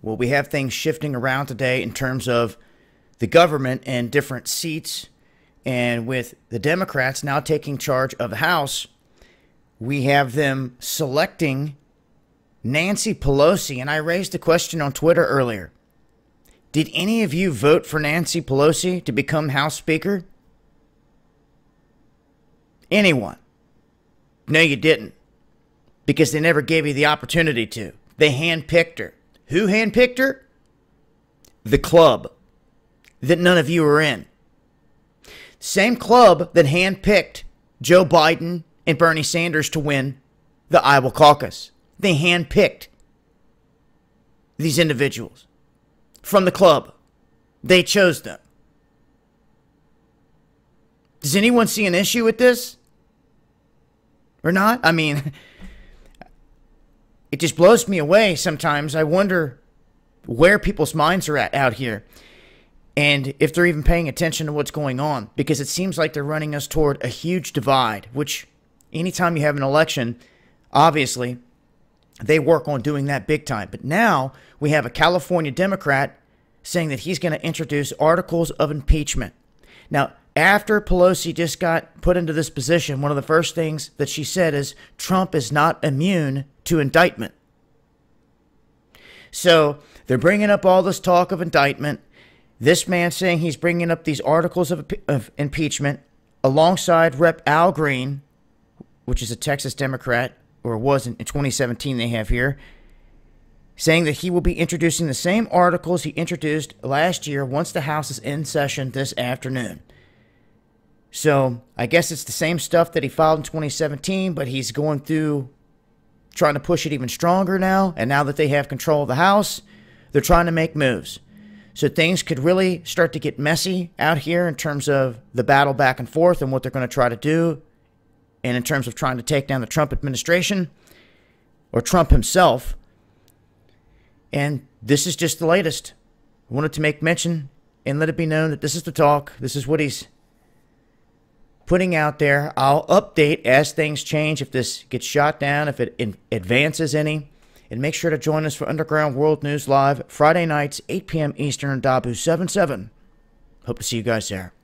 Well, we have things shifting around today in terms of the government and different seats. And with the Democrats now taking charge of the House, we have them selecting Nancy Pelosi. And I raised the question on Twitter earlier Did any of you vote for Nancy Pelosi to become House Speaker? Anyone? No, you didn't. Because they never gave you the opportunity to. They handpicked her. Who handpicked her? The club that none of you are in. Same club that handpicked Joe Biden and Bernie Sanders to win the Iowa caucus. They handpicked these individuals from the club. They chose them. Does anyone see an issue with this? Or not? I mean, it just blows me away sometimes. I wonder where people's minds are at out here and if they're even paying attention to what's going on because it seems like they're running us toward a huge divide, which anytime you have an election, obviously they work on doing that big time. But now we have a California Democrat saying that he's going to introduce articles of impeachment. Now, after Pelosi just got put into this position, one of the first things that she said is Trump is not immune to indictment. So they're bringing up all this talk of indictment. This man saying he's bringing up these articles of, of impeachment alongside Rep. Al Green, which is a Texas Democrat, or was in, in 2017, they have here, saying that he will be introducing the same articles he introduced last year once the House is in session this afternoon. So I guess it's the same stuff that he filed in 2017, but he's going through trying to push it even stronger now. And now that they have control of the House, they're trying to make moves. So things could really start to get messy out here in terms of the battle back and forth and what they're going to try to do. And in terms of trying to take down the Trump administration or Trump himself. And this is just the latest. I wanted to make mention and let it be known that this is the talk. This is what he's putting out there. I'll update as things change if this gets shot down, if it advances any. And make sure to join us for Underground World News Live Friday nights, 8 p.m. Eastern, Dahboo77. Hope to see you guys there.